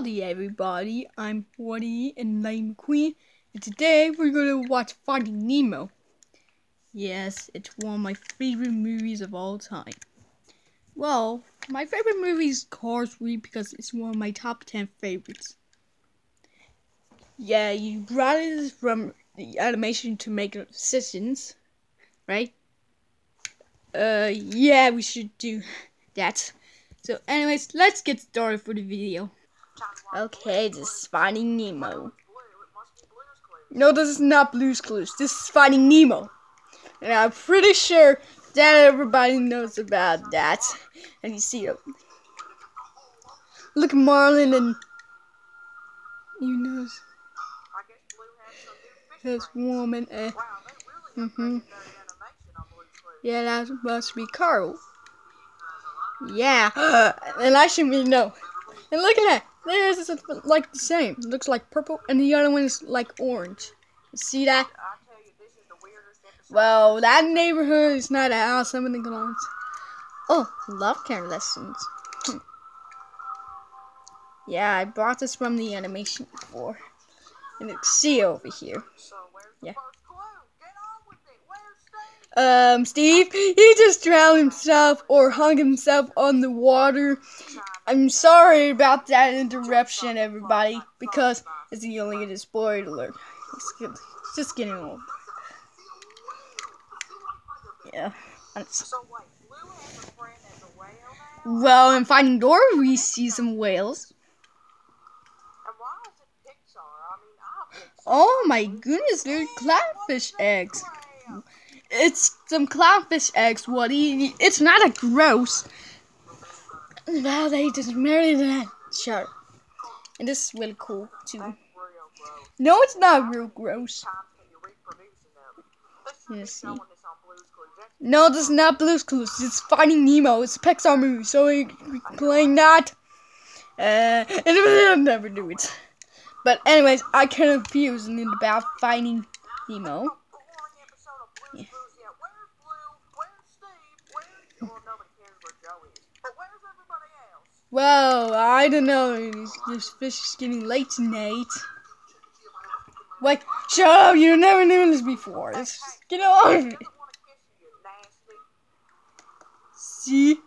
Howdy everybody, I'm Woody and Lightning McQueen, and today we're gonna watch Finding Nemo. Yes, it's one of my favorite movies of all time. Well, my favorite movie is Cars 3 because it's one of my top 10 favorites. Yeah, you brought it from the animation to make decisions, right? Uh, yeah, we should do that. So anyways, let's get started for the video. Okay, this is Finding Nemo. No, this is not Blue's Clues. This is Finding Nemo. And I'm pretty sure that everybody knows about that. And you see. Look, Marlin and... You know... This woman, eh. Mm-hmm. Yeah, that must be Carl. Yeah, and I should be no. And look at that. There's is like the same. It looks like purple, and the other one is like orange. See that? Well, that neighborhood is not a house. I'm gonna go. Oh, love care lessons. Hmm. Yeah, I bought this from the animation before. And it's see over here. Yeah. Um, Steve, he just drowned himself or hung himself on the water. I'm sorry about that interruption, everybody, because it's the only spoiler alert. It's just getting old. Yeah. Well, in Finding Dory, we see some whales. Oh my goodness, they're clownfish eggs. It's some clownfish eggs, Woody. It's not a gross. Now they just married that shark. And this is really cool, too. No, it's not real gross. No, this is not Blue's Clues. It's Finding Nemo. It's a Pixar movie, so we, we playing that. Uh, and I'll never do it. But anyways, I kind of confused about Finding Nemo. Well, I don't know. This fish is getting late tonight. Like, shut up! You never knew this before. Let's get on. See,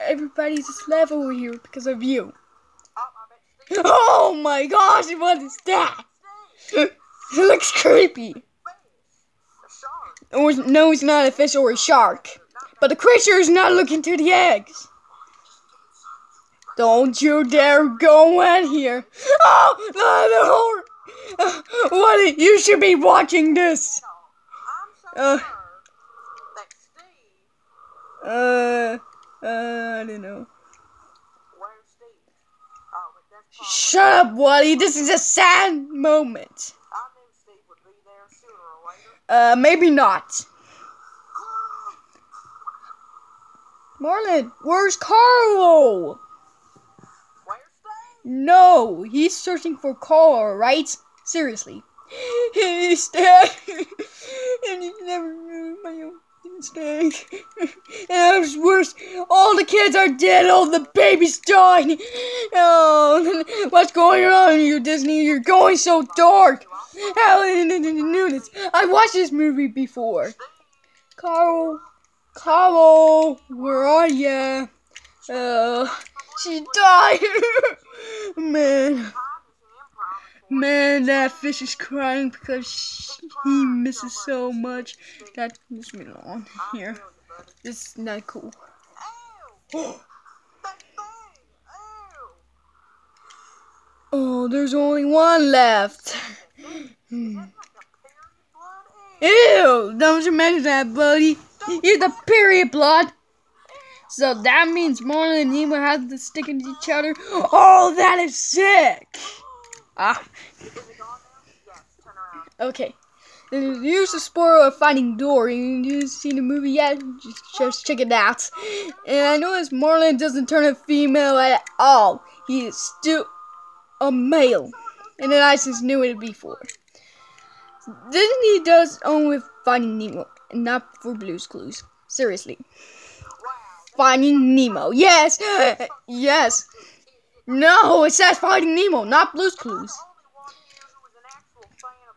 everybody's just left over here because of you. Oh my gosh! What is that? it looks creepy. no, it's not a fish or a shark. But the creature is not looking to the eggs. Don't you dare go in here. Oh, no, no. What? You should be watching this. Uh, uh, uh, I don't know. Where's Steve? Oh Shut up, Woody. This is a sad moment. Uh, maybe not. Marlin, where's Coral? No, he's searching for Carl, right? Seriously. He's dead. and he never knew my own mistake. and it's worse. All the kids are dead. All the babies died. Oh, what's going on you, Disney? You're going so dark. Knew this? I watched this movie before. Coral, Coral, where are ya? Uh, she died. Man. Man, that fish is crying because he misses so much. That leaves me alone here. This is not cool. Oh, there's only one left. Ew, don't you mention that, buddy. You're the period blood. So that means Marlin and Nemo have to stick into each other. Oh, that is sick! Ah. Okay. Here's the spoiler of Finding Dory. You have seen the movie yet? Just, check it out. And I noticed Marlin doesn't turn a female at all. He is still a male. And I just knew it before. Disney does own with Finding Nemo, and not for Blue's Clues. Seriously. Finding Nemo. Yes! yes! No, it says Finding Nemo, not Blue's Clues.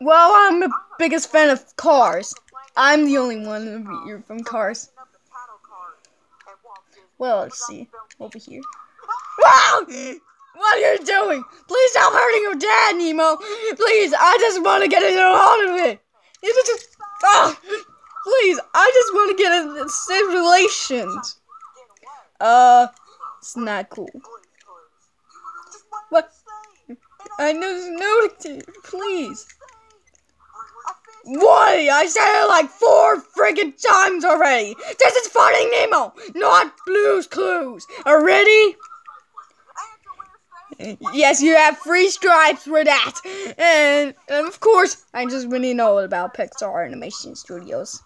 here Well, I'm the biggest fan of Cars. I'm the only one you from Cars. Well, let's see. Over here. Wow! What are you doing? Please stop hurting your dad, Nemo. Please, I just want to get the heart of it. You just, ah, please, I just want to get simulations. Get away. Uh, it's not cool. What? I know, there's no, please. What? I said it like four friggin' times already. This is Finding Nemo, not Blue's Clues. Already? Yes, you have three stripes for that. And, and of course, I just really know about Pixar Animation Studios.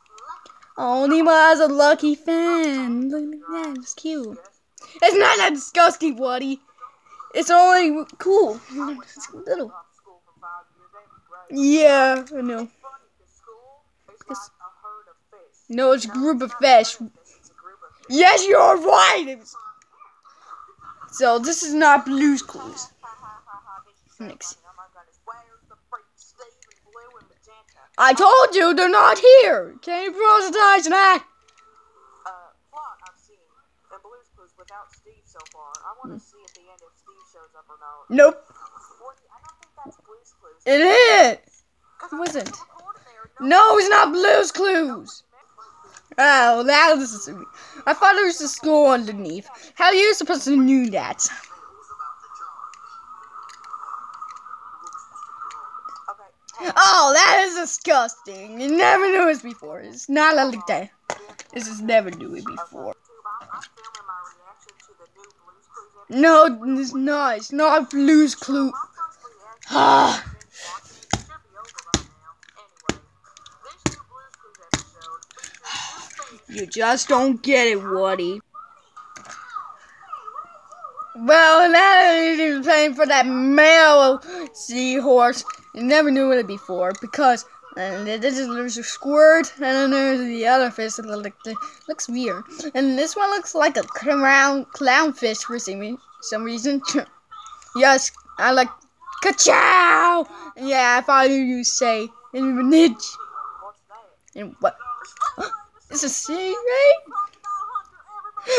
Oh, Nemo has a lucky fan. Look at that, it's cute. It's not that disgusting, Woody. It's only cool. It's little. Yeah, I know. No, it's a group of fish. Yes, you're right. So this is not Blue's Clues. Next. funny. Oh my goodness. Where's the freak Steve and Blue and Magenta? I told you they're not here. Can you prioritize that? Uh, plot I've seen in Blue's Clues without Steve so far. I want to see at the end if Steve shows up or not. Nope. Woody, I don't think that's Blue's Clues. It is. It wasn't. No it's not Blue's Clues. Oh, that was. I thought there was a school underneath. How are you supposed to know that? Oh, that is disgusting. You never knew this before. It's not a like that. This is never knew it before. No, it's not. It's not a Blue's Clue. Ah. You just don't get it, Woody. Well, now he's playing for that male seahorse. You never knew it before because uh, this is there's a squirt and then there's the other fish that look, looks weird. And this one looks like a clown clownfish for some, reason. yes, I like ka-chow. Yeah, I thought you say in the niche. And what? It's a stingray?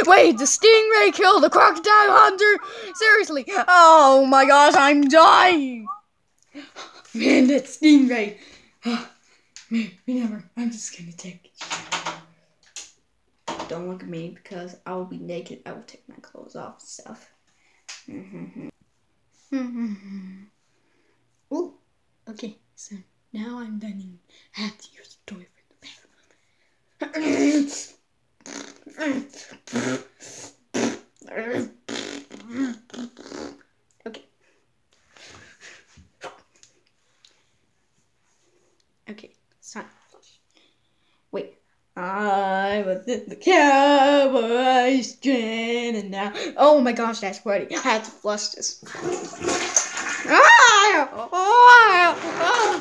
Wait, the stingray killed the crocodile hunter? Seriously? Oh my gosh, I'm dying! Man, that stingray. Man, remember, I'm just gonna take it. Don't look at me because I will be naked. I will take my clothes off and stuff. Mm-hmm. oh, okay, so now I'm done. I have to use the toilet for the bathroom. Okay, time. Wait. I was in the cowboy's den and now. Oh my gosh, that's funny. I had to flush this. Ah! Oh, oh, oh,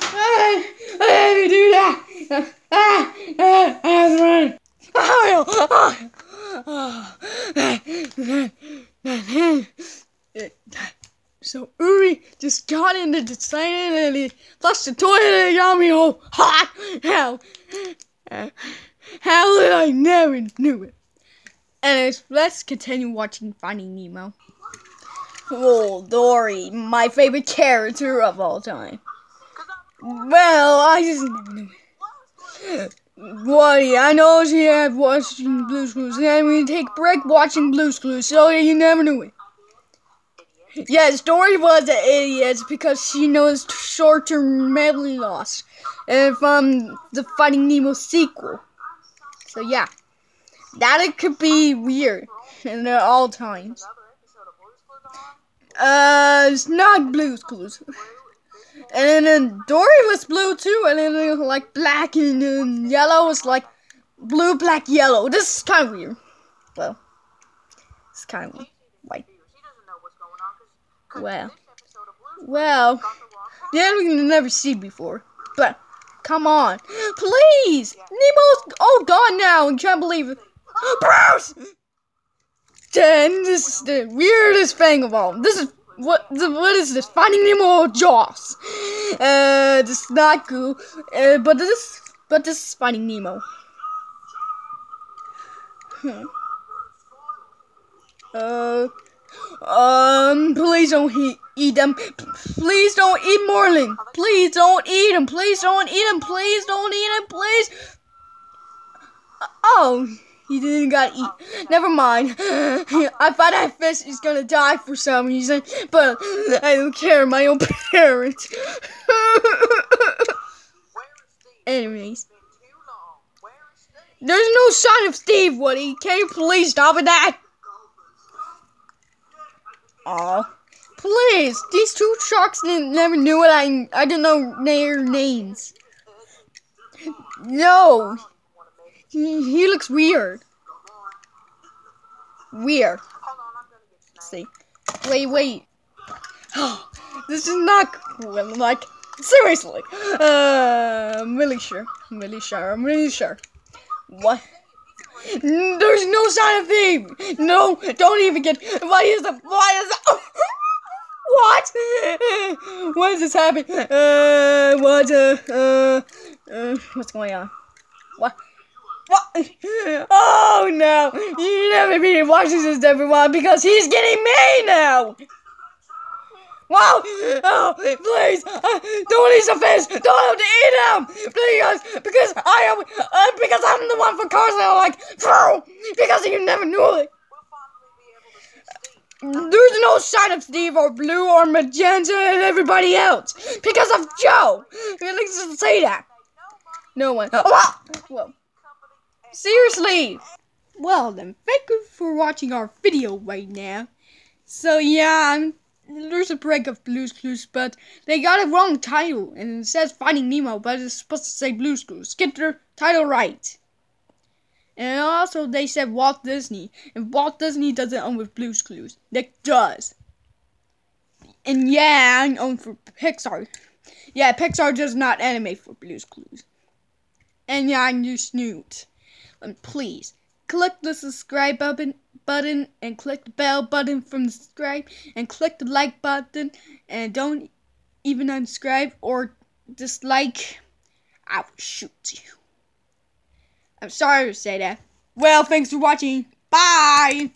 I had to do that. Ah, ah, I had to run. Oh, oh, so Uri just got into the sand and he flushed the toilet and got me all hot. How? How did I never knew it? Anyways, let's continue watching Finding Nemo. Oh, Dory, my favorite character of all time. Well, I just never knew it. Woody, I know she had watching Blue's Clues, and we take break watching Blue's Clues, so you never knew it. Yes, Dory was an idiot because she knows short-term memory loss, and from the Finding Nemo sequel. So yeah, that it could be weird in all times. Uh, it's not Blue's Clues. And then Dory was blue too, and then like black and then yellow was like blue, black, yellow. This is kind of weird. Well, it's kind of weird. White. He doesn't know what's going on 'cause- 'cause Well. Well, yeah, we never see before. But come on, please, Nemo's all gone now, and can't believe it. Bruce. Then this is the weirdest thing of all. This is what the, what is this? Finding Nemo Jaws. Uh, this is not cool. Uh, but this but this is Finding Nemo. Hmm. Uh, um, please don't eat, eat them. Please don't eat Marlin. Please don't eat him. Please don't eat him. Please don't eat him. Please. Oh, he didn't got eat. Never mind. I thought that fish is gonna die for some reason, but I don't care. My own parents. Anyways. There's no sign of Steve, Woody. Can you please stop with that? Aw. Please, these two sharks never knew what I I didn't know their names. No. He, he looks weird. Weird. see. Wait, wait. Oh, this is not cool. Like, seriously. Uh, I'm really sure. I'm really sure. I'm really sure. What? There's no sign of thief. No, don't even get. Why is the? Why is the? what? What is this happening? Uh, what? Uh, uh, uh, what's going on? What? What? Oh no! You never be watching this, everyone, because he's getting me now. Wow! Oh, please! Uh, don't eat the fish! Don't have to eat them! Please! Because I am... Uh, because I'm the one for cars that are like... Throw! Because you never knew it! There's no sign of Steve or Blue or Magenta and everybody else! Because of Joe! At least say that! No one... Oh, well, seriously! Well then, thank you for watching our video right now. So yeah, I'm there's a break of Blue's Clues, but they got a wrong title, and it says Finding Nemo, but it's supposed to say Blue's Clues. Get their title right. And also, they said Walt Disney, and Walt Disney doesn't own with Blue's Clues. Nick does. And yeah, I own for Pixar. Yeah, Pixar does not animate for Blue's Clues. And yeah, I use Snoot. And please, click the subscribe button button and click the bell button from the subscribe and click the like button and don't even unsubscribe or dislike. I will shoot you. I'm sorry to say that. Well, thanks for watching. Bye!